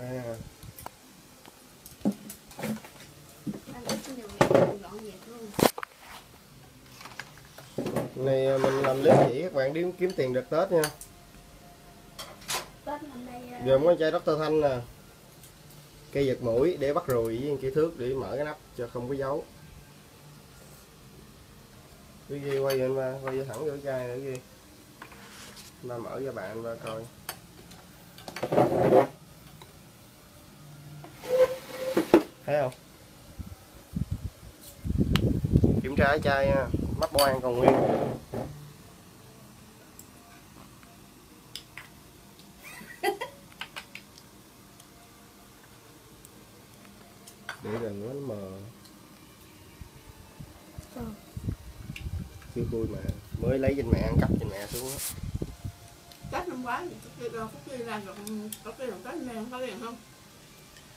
Này mình làm lý chỉ các bạn đi kiếm tiền được Tết nha. À, gồm có chai Dr. Thanh nè cây giật mũi để bắt ruồi với kỹ thước để mở cái nắp cho không có dấu. Cái gì quay lên ba quay vô thẳng vô cái chai nữa ghi ba mở cho bạn ba coi thấy không? Kiểm tra cái chai nha mắt boan còn nguyên. Để gần quá nó mờ. Ừ. chưa vui mà. Mới lấy trên mẹ ăn cắp trên mẹ xuống á. Tết năm ngoái thì có kia đâu có kia làm được có kia làm tết này không có liền không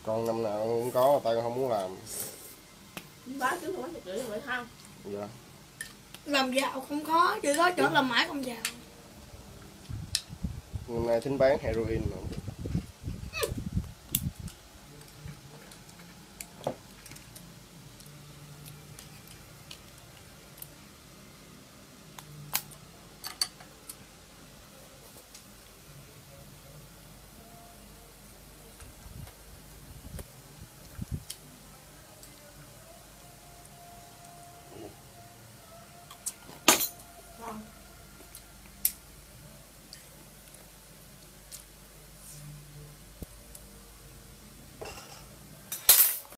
con năm nào cũng có tay con không muốn làm. Bá chứ không có chữ vậy không? Dạ. Làm giàu không khó chỉ có chỗ làm mãi không giàu. Năm nay tính bán heroin mà không được.